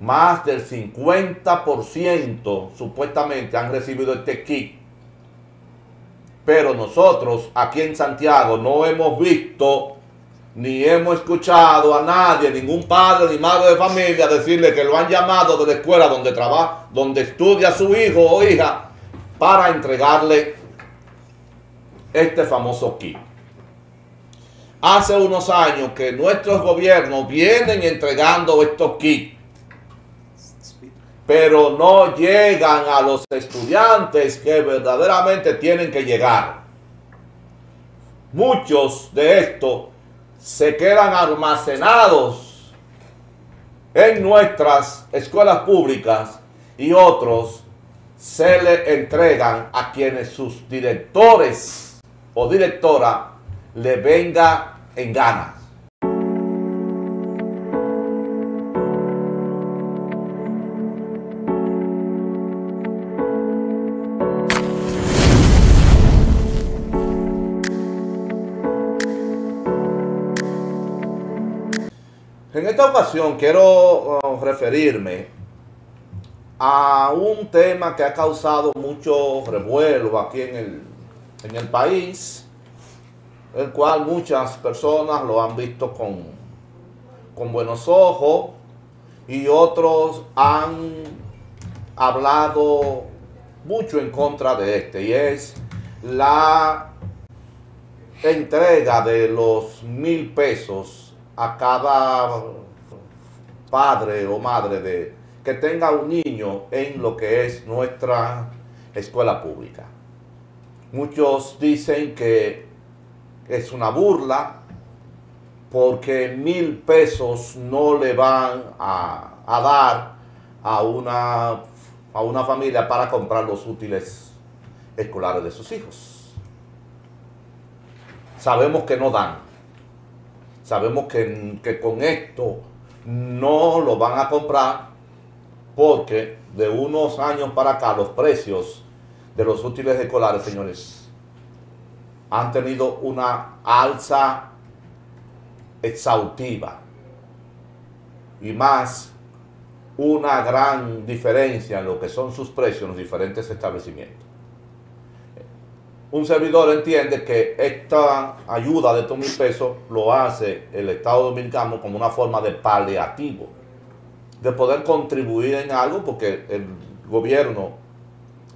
más del 50% supuestamente han recibido este kit. Pero nosotros aquí en Santiago no hemos visto ni hemos escuchado a nadie, ningún padre ni madre de familia decirle que lo han llamado de la escuela donde trabaja, donde estudia su hijo o hija para entregarle este famoso kit. Hace unos años que nuestros gobiernos vienen entregando estos kits pero no llegan a los estudiantes que verdaderamente tienen que llegar. Muchos de estos se quedan almacenados en nuestras escuelas públicas y otros se le entregan a quienes sus directores o directora le venga en ganas. En esta ocasión quiero uh, referirme a un tema que ha causado mucho revuelo aquí en el, en el país, el cual muchas personas lo han visto con, con buenos ojos y otros han hablado mucho en contra de este y es la entrega de los mil pesos a cada padre o madre de que tenga un niño en lo que es nuestra escuela pública. Muchos dicen que es una burla porque mil pesos no le van a, a dar a una, a una familia para comprar los útiles escolares de sus hijos. Sabemos que no dan sabemos que, con esto no lo van a comprar porque de unos años para acá los precios de los útiles escolares, señores, han tenido una alza exhaustiva y más una gran diferencia en lo que son sus precios en los diferentes establecimientos un servidor entiende que esta ayuda de estos mil pesos lo hace el Estado Dominicano como una forma de paliativo, de poder contribuir en algo, porque el gobierno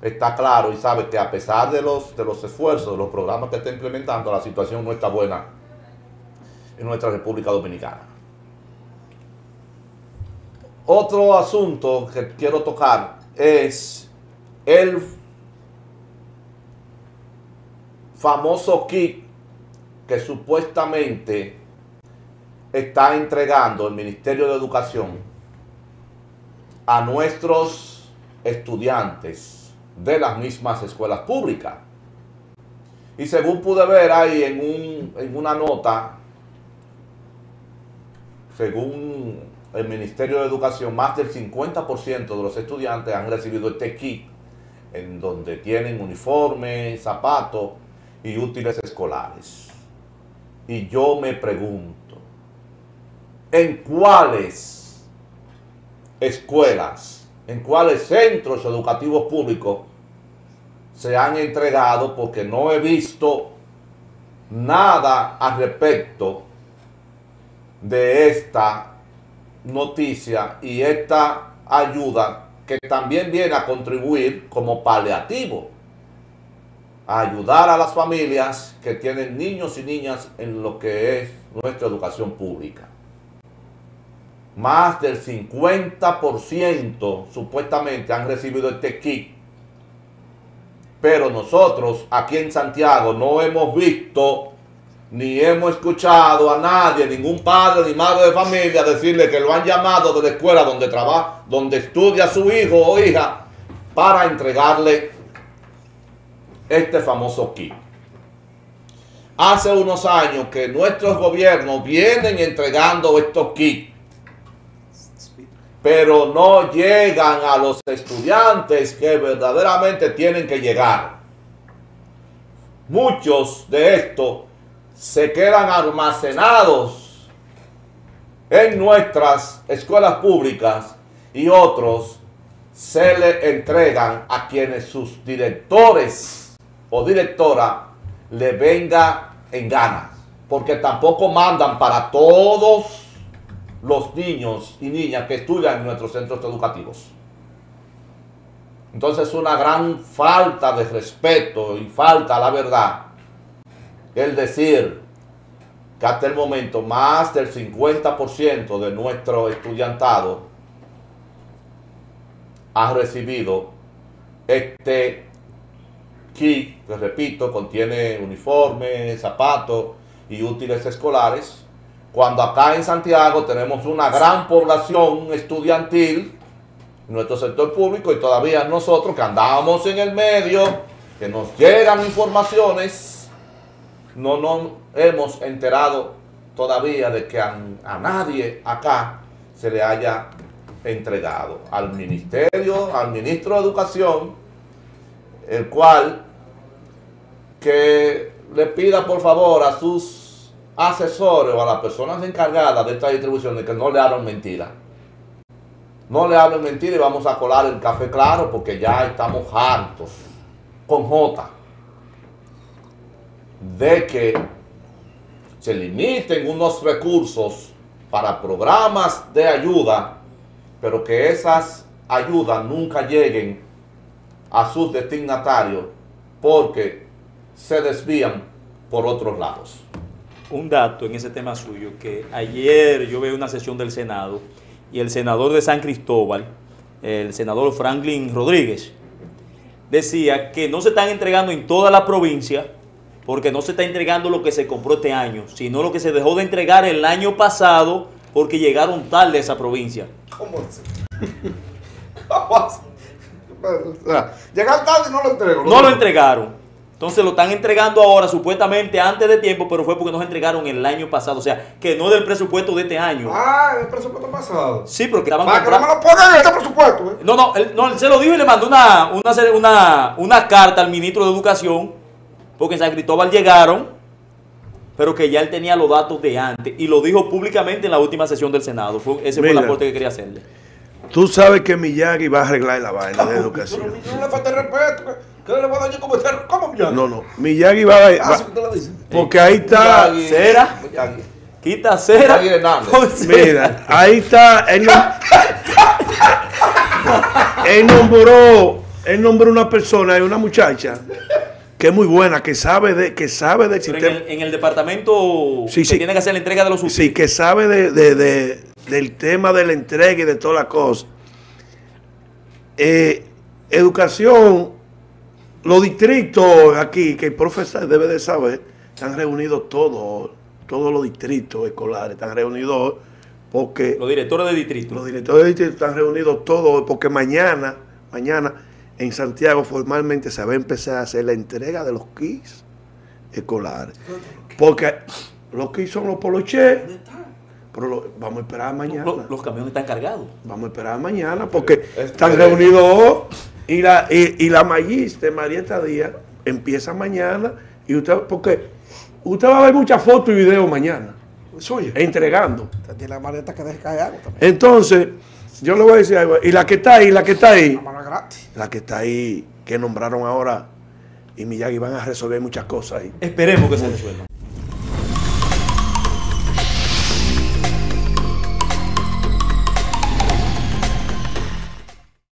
está claro y sabe que a pesar de los, de los esfuerzos, de los programas que está implementando, la situación no está buena en nuestra República Dominicana. Otro asunto que quiero tocar es el famoso kit que supuestamente está entregando el Ministerio de Educación a nuestros estudiantes de las mismas escuelas públicas. Y según pude ver ahí en, un, en una nota, según el Ministerio de Educación, más del 50% de los estudiantes han recibido este kit, en donde tienen uniforme, zapatos y útiles escolares. Y yo me pregunto, ¿en cuáles escuelas, en cuáles centros educativos públicos se han entregado? Porque no he visto nada al respecto de esta noticia y esta ayuda que también viene a contribuir como paliativo a ayudar a las familias que tienen niños y niñas en lo que es nuestra educación pública. Más del 50% supuestamente han recibido este kit. Pero nosotros aquí en Santiago no hemos visto ni hemos escuchado a nadie, ningún padre ni madre de familia decirle que lo han llamado de la escuela donde trabaja, donde estudia su hijo o hija para entregarle este famoso kit. Hace unos años que nuestros gobiernos vienen entregando estos kits, pero no llegan a los estudiantes que verdaderamente tienen que llegar. Muchos de estos se quedan almacenados en nuestras escuelas públicas y otros se le entregan a quienes sus directores o directora le venga en gana, porque tampoco mandan para todos los niños y niñas que estudian en nuestros centros educativos. Entonces es una gran falta de respeto y falta a la verdad el decir que hasta el momento más del 50% de nuestro estudiantado ha recibido este que repito, contiene uniformes, zapatos y útiles escolares, cuando acá en Santiago tenemos una gran población estudiantil nuestro sector público y todavía nosotros que andamos en el medio, que nos llegan informaciones, no nos hemos enterado todavía de que a, a nadie acá se le haya entregado. Al ministerio, al ministro de Educación, el cual que le pida por favor a sus asesores o a las personas encargadas de esta distribución que no le hagan mentira. No le hablen mentira y vamos a colar el café claro porque ya estamos hartos con J. De que se limiten unos recursos para programas de ayuda, pero que esas ayudas nunca lleguen a sus destinatarios porque se desvían por otros lados. Un dato en ese tema suyo, que ayer yo veo una sesión del Senado y el senador de San Cristóbal, el senador Franklin Rodríguez, decía que no se están entregando en toda la provincia porque no se está entregando lo que se compró este año, sino lo que se dejó de entregar el año pasado porque llegaron tarde a esa provincia. ¿Cómo así? ¿Cómo así? Llegaron tarde y no lo entregaron. No lo entregaron. Entonces lo están entregando ahora supuestamente antes de tiempo, pero fue porque nos entregaron el año pasado. O sea, que no del presupuesto de este año. Ah, el presupuesto pasado. Sí, porque estaban Para que no me lo pongan en este presupuesto. ¿eh? No, no él, no, él se lo dijo y le mandó una, una, una, una carta al ministro de Educación, porque en San Cristóbal llegaron, pero que ya él tenía los datos de antes. Y lo dijo públicamente en la última sesión del Senado. Fue, ese fue el aporte que quería hacerle. Tú sabes que Miyagi va a arreglar la vaina de educación. Pero no le falta respeto. ¿Qué le va a dañar como ¿Cómo Miyagi? No, no. Miyagi va a. Ah, porque ahí está. cera. Quita cera. Mira, ahí está. Él, él nombró. Él nombró una persona, una muchacha que es muy buena, que sabe de, que sabe del sistema. En el, departamento sí, que tiene que hacer la entrega de los Sí, que sabe de, de, del tema de la entrega y de toda la cosa. Eh, educación los distritos aquí, que el profesor debe de saber, están reunidos todos, todos los distritos escolares, están reunidos porque... Los directores de distrito. Los directores de distrito están reunidos todos porque mañana, mañana en Santiago formalmente se va a empezar a hacer la entrega de los kits escolares. Porque los kits son los poloches. Pero vamos a esperar mañana. Los, camiones están cargados. Vamos a esperar mañana porque están reunidos y la, y, la Magiste, Marieta Díaz, empieza mañana y usted, porque usted va a ver muchas fotos y videos mañana. Suya. Entregando. Tiene la Marieta que deja caer algo también. Entonces, yo le voy a decir algo. Y la que está ahí, la que está ahí. La que está ahí, que nombraron ahora. Y Miyagi van a resolver muchas cosas ahí. Esperemos que se resuelvan.